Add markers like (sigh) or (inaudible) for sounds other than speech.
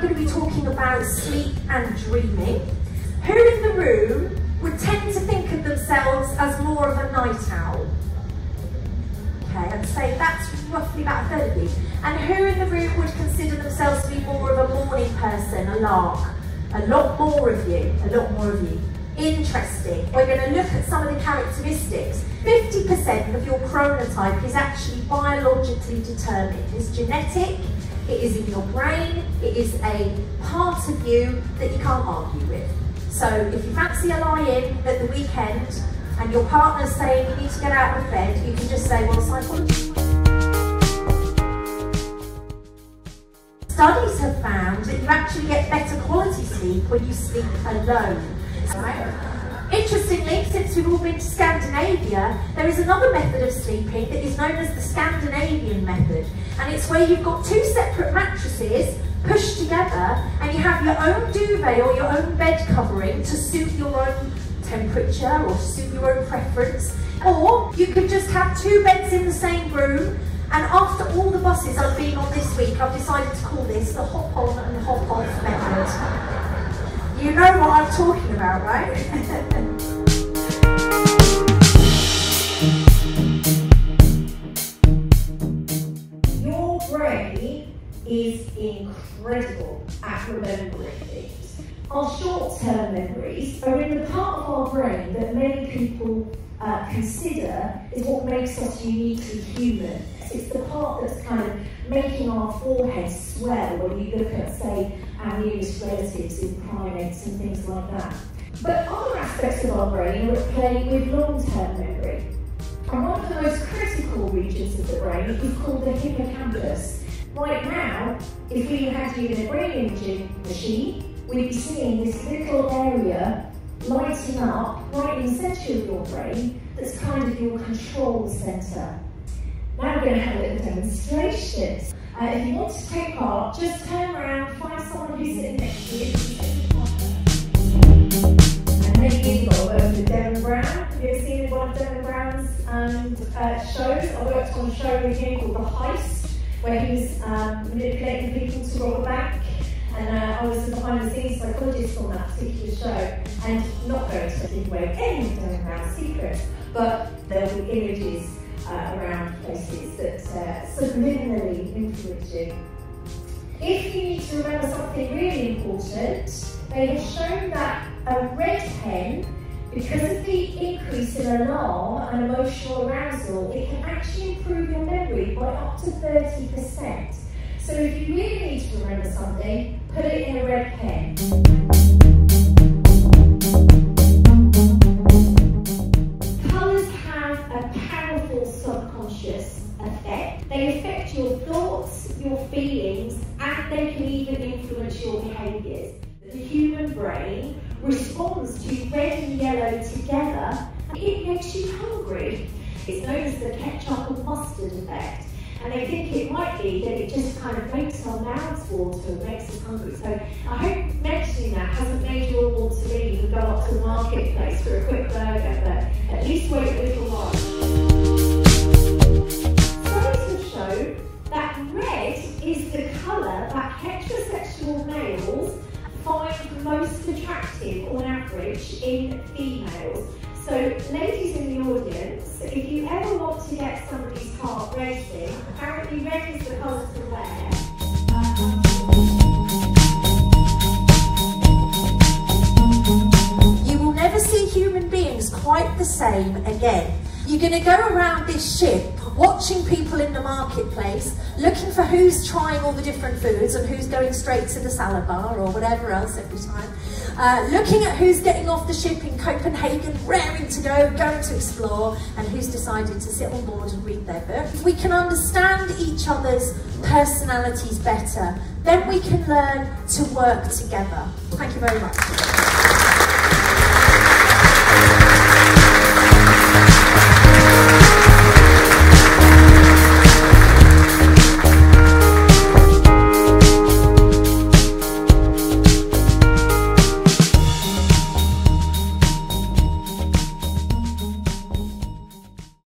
Going to be talking about sleep and dreaming. Who in the room would tend to think of themselves as more of a night owl? Okay, I'd say that's roughly about a third of you. And who in the room would consider themselves to be more of a morning person, a lark? A lot more of you, a lot more of you. Interesting. We're going to look at some of the characteristics. 50% of your chronotype is actually biologically determined. It's genetic, it is in your brain, it is a part of you that you can't argue with. So if you fancy a lie-in at the weekend and your partner's saying you need to get out of bed, you can just say, well, psychology. Studies have found that you actually get better quality sleep when you sleep alone. Since we've all been to Scandinavia, there is another method of sleeping that is known as the Scandinavian method. And it's where you've got two separate mattresses pushed together and you have your own duvet or your own bed covering to suit your own temperature or suit your own preference. Or you could just have two beds in the same room and after all the buses I've been on this week, I've decided to call this the hop on and hop off method. You know what I'm talking about, right? (laughs) Your brain is incredible at remembering things. Our short-term memories are in the part of our brain that many people uh, consider is what makes us uniquely human. It's the part that's kind of making our forehead swell when you look at, say, our nearest relatives in primates and things like that. But other aspects of our brain are play with long-term memory. And one of the most critical regions of the brain is called the hippocampus. Right now, if we had you in a brain imaging machine, we'd be seeing this little area lighting up right in the centre of your brain that's kind of your control centre. Now we're going to have a little demonstration. Uh, if you want to take part, just turn around, find someone who's sitting next to you. You've got with Derren Brown. Have you ever seen one of Derren Brown's um, uh, shows? I worked on a show with him called The Heist, where he was um, manipulating people to rob a bank. And uh, I was the behind the scenes psychologist on that particular show. And not going to give away any of Derren Brown's secrets, but there be images uh, around places that uh, subliminally influence you. If you need to remember something really important, they have shown that a red pen, because of the increase in alarm and emotional arousal, it can actually improve your memory by up to 30%. So if you really need to remember something, put it in a red pen. Colours have a powerful subconscious effect. They affect your thoughts, your feelings, and they can even influence your behaviours. The human brain responds to red and yellow together. It makes you hungry. It's known as the ketchup and mustard effect. And they think it might be that it just kind of makes our mouths water and makes us hungry. So I hope mentioning that hasn't made you all want to leave and go up to the marketplace for a quick burger, but at least wait a little while. Average in females. So ladies in the audience, if you ever want to get somebody's heart racing, apparently red is the colour to wear. You will never see human beings quite the same again. You're going to go around this ship watching people in the marketplace, looking for who's trying all the different foods and who's going straight to the salad bar or whatever else every time. Uh, looking at who's getting off the ship in Copenhagen, raring to go, going to explore, and who's decided to sit on board and read their book. We can understand each other's personalities better, then we can learn to work together. Thank you very much.